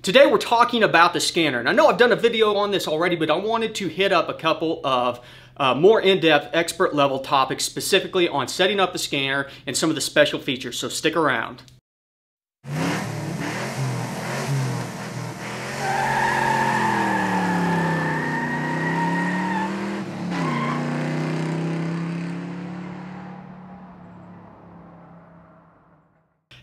Today we're talking about the scanner. And I know I've done a video on this already, but I wanted to hit up a couple of uh, more in-depth expert level topics specifically on setting up the scanner and some of the special features, so stick around.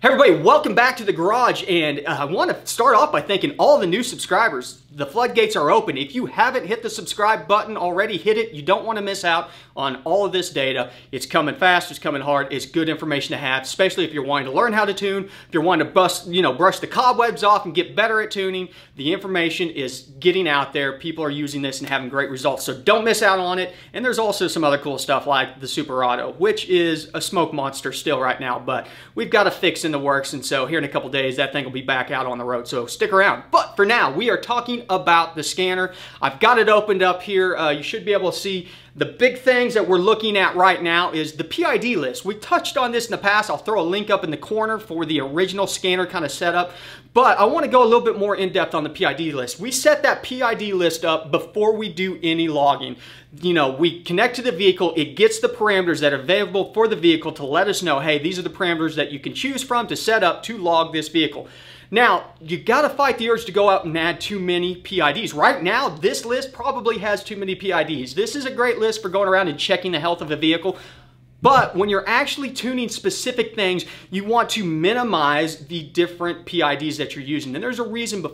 Hey everybody, welcome back to the garage and uh, I want to start off by thanking all the new subscribers. The floodgates are open. If you haven't hit the subscribe button already, hit it. You don't want to miss out on all of this data. It's coming fast, it's coming hard, it's good information to have, especially if you're wanting to learn how to tune, if you're wanting to bust, you know, brush the cobwebs off and get better at tuning. The information is getting out there. People are using this and having great results. So don't miss out on it. And there's also some other cool stuff like the Super Auto, which is a smoke monster still right now, but we've got to fix in the works. And so here in a couple days, that thing will be back out on the road. So stick around. But for now, we are talking about the scanner. I've got it opened up here. Uh, you should be able to see the big things that we're looking at right now is the PID list. We touched on this in the past. I'll throw a link up in the corner for the original scanner kind of setup. But I want to go a little bit more in depth on the PID list. We set that PID list up before we do any logging. You know, we connect to the vehicle, it gets the parameters that are available for the vehicle to let us know, hey, these are the parameters that you can choose from to set up to log this vehicle. Now, you gotta fight the urge to go out and add too many PIDs. Right now, this list probably has too many PIDs. This is a great list for going around and checking the health of a vehicle. But when you're actually tuning specific things, you want to minimize the different PIDs that you're using. And there's a reason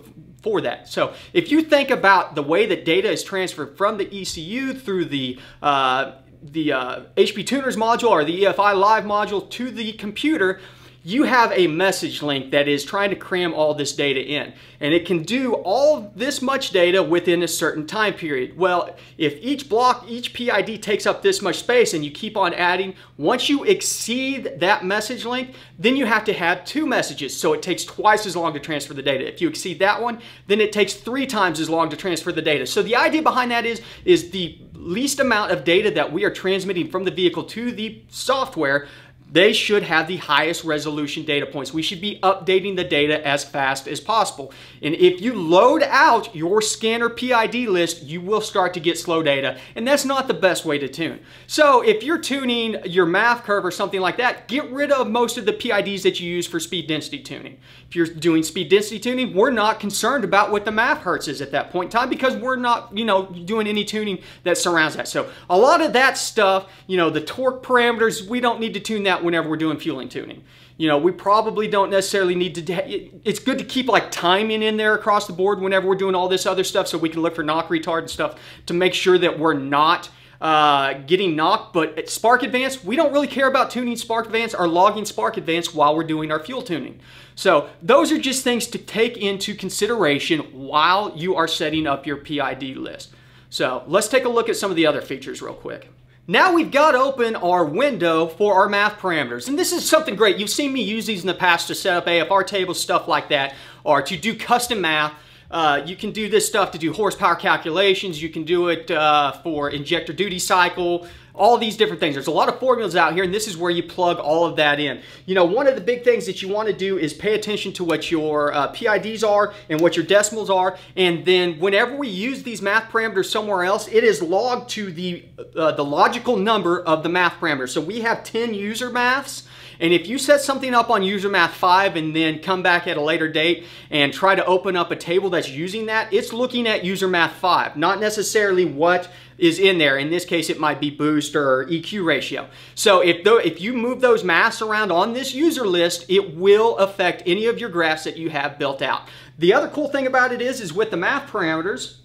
for that. So if you think about the way that data is transferred from the ECU through the uh, the uh, HP Tuners module or the EFI Live module to the computer, you have a message link that is trying to cram all this data in. And it can do all this much data within a certain time period. Well, if each block, each PID takes up this much space and you keep on adding, once you exceed that message link, then you have to have two messages. So it takes twice as long to transfer the data. If you exceed that one, then it takes three times as long to transfer the data. So the idea behind that is, is the least amount of data that we are transmitting from the vehicle to the software they should have the highest resolution data points. We should be updating the data as fast as possible. And if you load out your scanner PID list, you will start to get slow data, and that's not the best way to tune. So if you're tuning your MAF curve or something like that, get rid of most of the PIDs that you use for speed density tuning. If you're doing speed density tuning, we're not concerned about what the MAF hertz is at that point in time because we're not, you know, doing any tuning that surrounds that. So a lot of that stuff, you know, the torque parameters, we don't need to tune that whenever we're doing fueling tuning. You know, we probably don't necessarily need to, it's good to keep like timing in there across the board whenever we're doing all this other stuff so we can look for knock retard and stuff to make sure that we're not uh, getting knocked. But at Spark Advance, we don't really care about tuning Spark Advance or logging Spark Advance while we're doing our fuel tuning. So those are just things to take into consideration while you are setting up your PID list. So let's take a look at some of the other features real quick. Now we've got open our window for our math parameters. And this is something great. You've seen me use these in the past to set up AFR tables, stuff like that, or to do custom math. Uh, you can do this stuff to do horsepower calculations. You can do it uh, for injector duty cycle, all these different things. There's a lot of formulas out here, and this is where you plug all of that in. You know, one of the big things that you want to do is pay attention to what your uh, PIDs are and what your decimals are, and then whenever we use these math parameters somewhere else, it is logged to the, uh, the logical number of the math parameters. So we have 10 user maths, and if you set something up on user math 5 and then come back at a later date and try to open up a table that's using that, it's looking at user math 5, not necessarily what is in there. In this case, it might be boost or EQ ratio. So if, the, if you move those maths around on this user list, it will affect any of your graphs that you have built out. The other cool thing about it is, is with the math parameters,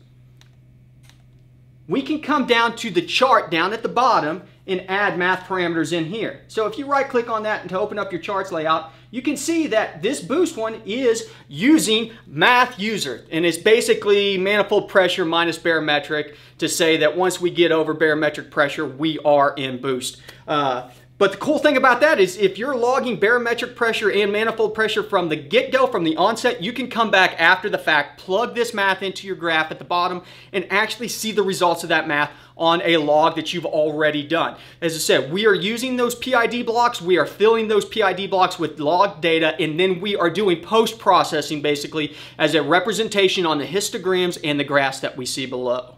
we can come down to the chart down at the bottom and add math parameters in here. So if you right click on that and to open up your charts layout, you can see that this boost one is using math user and it's basically manifold pressure minus barometric to say that once we get over barometric pressure, we are in boost. Uh, But the cool thing about that is if you're logging barometric pressure and manifold pressure from the get-go, from the onset, you can come back after the fact, plug this math into your graph at the bottom, and actually see the results of that math on a log that you've already done. As I said, we are using those PID blocks, we are filling those PID blocks with log data, and then we are doing post-processing basically as a representation on the histograms and the graphs that we see below.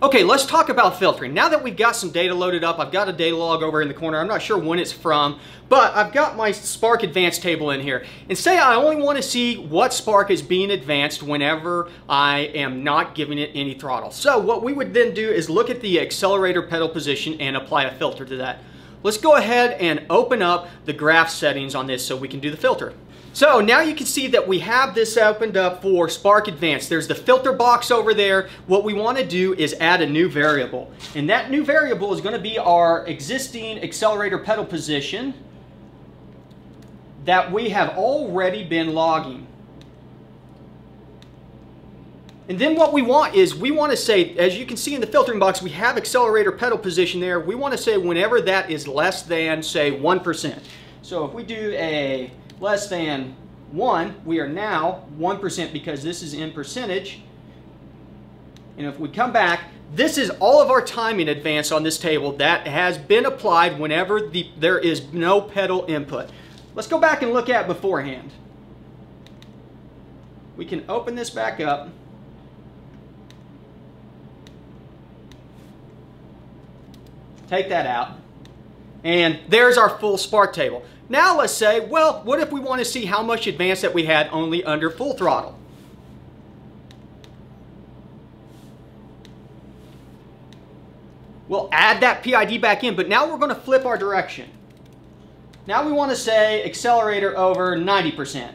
Okay, let's talk about filtering. Now that we've got some data loaded up, I've got a data log over in the corner. I'm not sure when it's from, but I've got my Spark Advanced table in here. And say I only want to see what Spark is being advanced whenever I am not giving it any throttle. So what we would then do is look at the accelerator pedal position and apply a filter to that. Let's go ahead and open up the graph settings on this so we can do the filter. So now you can see that we have this opened up for Spark Advanced. There's the filter box over there. What we want to do is add a new variable. And that new variable is going to be our existing accelerator pedal position that we have already been logging. And then what we want is we want to say, as you can see in the filtering box, we have accelerator pedal position there. We want to say whenever that is less than, say, 1%. So if we do a less than 1, we are now 1% because this is in percentage. And if we come back, this is all of our timing advance on this table that has been applied whenever the, there is no pedal input. Let's go back and look at beforehand. We can open this back up. Take that out. And there's our full spark table. Now let's say, well, what if we want to see how much advance that we had only under full throttle? We'll add that PID back in, but now we're going to flip our direction. Now we want to say accelerator over 90%.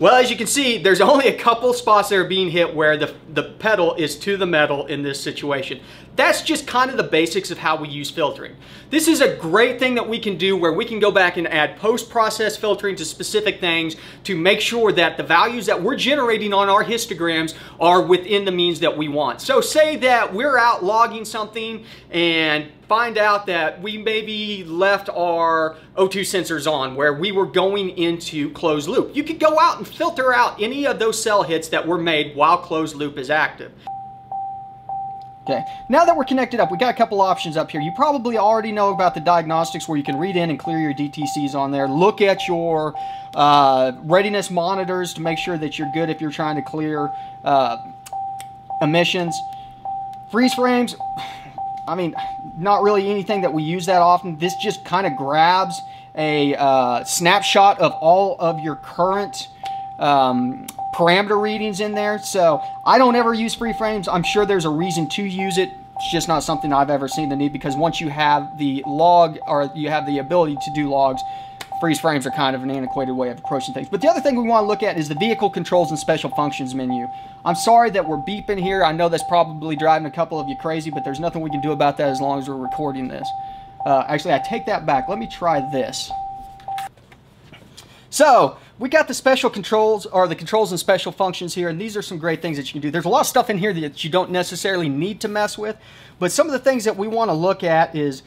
Well, as you can see, there's only a couple spots that are being hit where the, the pedal is to the metal in this situation. That's just kind of the basics of how we use filtering. This is a great thing that we can do where we can go back and add post-process filtering to specific things to make sure that the values that we're generating on our histograms are within the means that we want. So say that we're out logging something and find out that we maybe left our O2 sensors on where we were going into closed loop. You could go out and filter out any of those cell hits that were made while closed loop is active. Okay, now that we're connected up, we got a couple options up here. You probably already know about the diagnostics where you can read in and clear your DTCs on there. Look at your uh, readiness monitors to make sure that you're good if you're trying to clear uh, emissions. Freeze frames, I mean, not really anything that we use that often. This just kind of grabs a uh, snapshot of all of your current um, parameter readings in there. So I don't ever use freeze frames. I'm sure there's a reason to use it. It's just not something I've ever seen the need because once you have the log or you have the ability to do logs, freeze frames are kind of an antiquated way of approaching things. But the other thing we want to look at is the vehicle controls and special functions menu. I'm sorry that we're beeping here. I know that's probably driving a couple of you crazy, but there's nothing we can do about that as long as we're recording this. Uh, actually, I take that back. Let me try this. So, we got the special controls, or the controls and special functions here, and these are some great things that you can do. There's a lot of stuff in here that you don't necessarily need to mess with, but some of the things that we want to look at is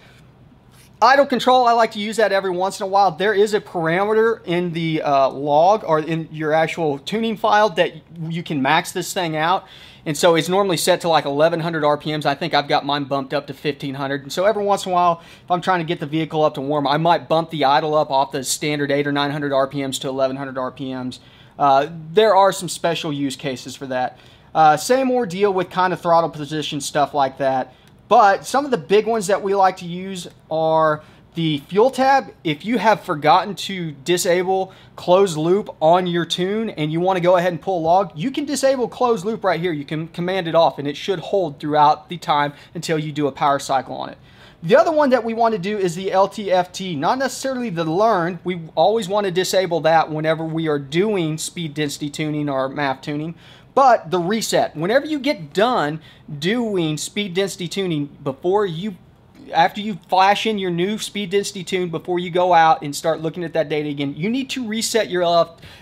idle control. I like to use that every once in a while. There is a parameter in the uh, log or in your actual tuning file that you can max this thing out. And so it's normally set to like 1100 RPMs. I think I've got mine bumped up to 1500. And so every once in a while, if I'm trying to get the vehicle up to warm, I might bump the idle up off the standard 8 or 900 RPMs to 1100 RPMs. Uh, there are some special use cases for that. Uh, same ordeal with kind of throttle position, stuff like that. But some of the big ones that we like to use are the fuel tab, if you have forgotten to disable closed loop on your tune and you want to go ahead and pull log, you can disable closed loop right here. You can command it off and it should hold throughout the time until you do a power cycle on it. The other one that we want to do is the LTFT, not necessarily the learn. We always want to disable that whenever we are doing speed density tuning or MAF tuning. But the reset, whenever you get done doing speed density tuning before you after you flash in your new speed density tune before you go out and start looking at that data again, you need to reset your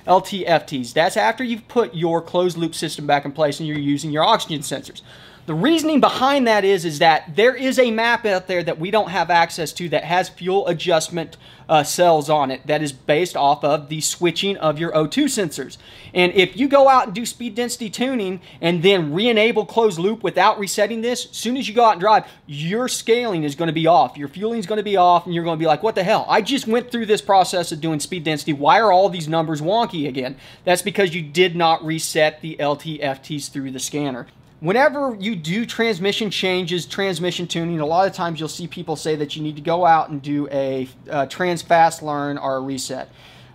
LTFTs. That's after you've put your closed loop system back in place and you're using your oxygen sensors. The reasoning behind that is, is that there is a map out there that we don't have access to that has fuel adjustment uh, cells on it that is based off of the switching of your O2 sensors. And if you go out and do speed density tuning and then re-enable closed loop without resetting this, as soon as you go out and drive, your scaling is going to be off. Your fueling is going to be off and you're going to be like, what the hell? I just went through this process of doing speed density. Why are all these numbers wonky again? That's because you did not reset the LTFTs through the scanner whenever you do transmission changes, transmission tuning, a lot of times you'll see people say that you need to go out and do a, a trans fast learn or a reset.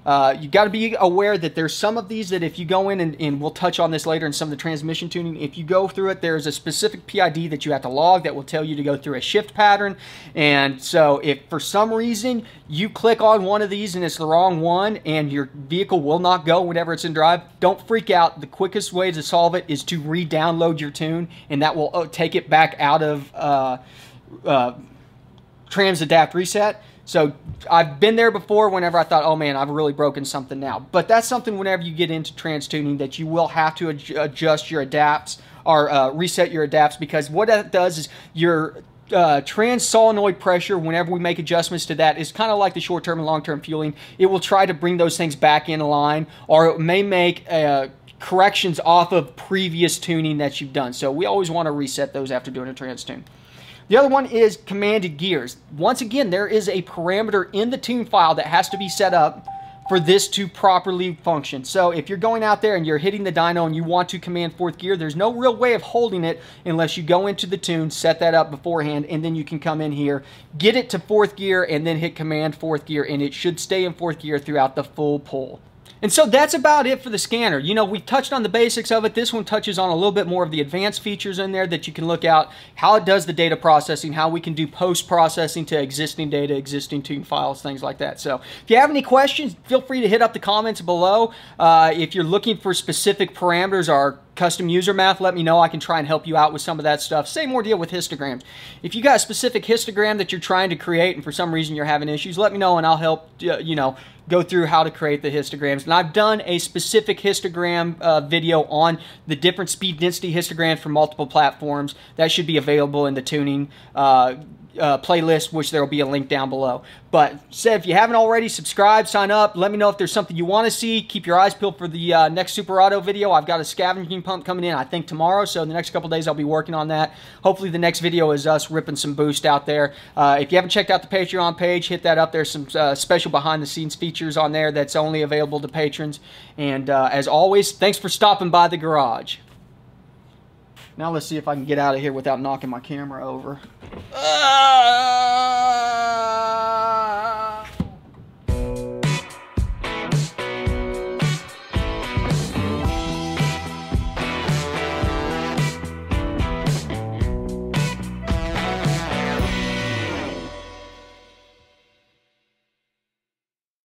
Uh, you got to be aware that there's some of these that if you go in and, and, we'll touch on this later in some of the transmission tuning, if you go through it, there's a specific PID that you have to log that will tell you to go through a shift pattern. And so if for some reason you click on one of these and it's the wrong one and your vehicle will not go whenever it's in drive, don't freak out. The quickest way to solve it is to re-download your tune and that will uh, take it back out of uh, uh, trans adapt reset so I've been there before whenever I thought, oh man, I've really broken something now. But that's something whenever you get into trans tuning that you will have to adjust your adapts or uh, reset your adapts because what that does is your uh, trans solenoid pressure, whenever we make adjustments to that, is kind of like the short-term and long-term fueling. It will try to bring those things back in line, or it may make uh, corrections off of previous tuning that you've done. So we always want to reset those after doing a trans tune. The other one is commanded gears. Once again, there is a parameter in the tune file that has to be set up for this to properly function. So if you're going out there and you're hitting the dyno and you want to command fourth gear, there's no real way of holding it unless you go into the tune, set that up beforehand, and then you can come in here, get it to fourth gear, and then hit command fourth gear, and it should stay in fourth gear throughout the full pull. And so that's about it for the scanner. You know, we touched on the basics of it. This one touches on a little bit more of the advanced features in there that you can look out, how it does the data processing, how we can do post-processing to existing data, existing tune files, things like that. So if you have any questions, feel free to hit up the comments below. Uh, if you're looking for specific parameters or custom user math, let me know. I can try and help you out with some of that stuff. Same more deal with histograms. If you got a specific histogram that you're trying to create and for some reason you're having issues, let me know and I'll help, uh, you know, go through how to create the histograms. And I've done a specific histogram uh, video on the different speed density histograms for multiple platforms. That should be available in the tuning uh, uh, playlist, which there will be a link down below. But said, if you haven't already, subscribe, sign up. Let me know if there's something you want to see. Keep your eyes peeled for the uh, next Super Auto video. I've got a scavenging pump coming in, I think, tomorrow. So in the next couple days, I'll be working on that. Hopefully, the next video is us ripping some boost out there. Uh, if you haven't checked out the Patreon page, hit that up. There's some uh, special behind-the-scenes features on there that's only available to patrons. And uh, as always, thanks for stopping by the garage. Now let's see if I can get out of here without knocking my camera over. Uh...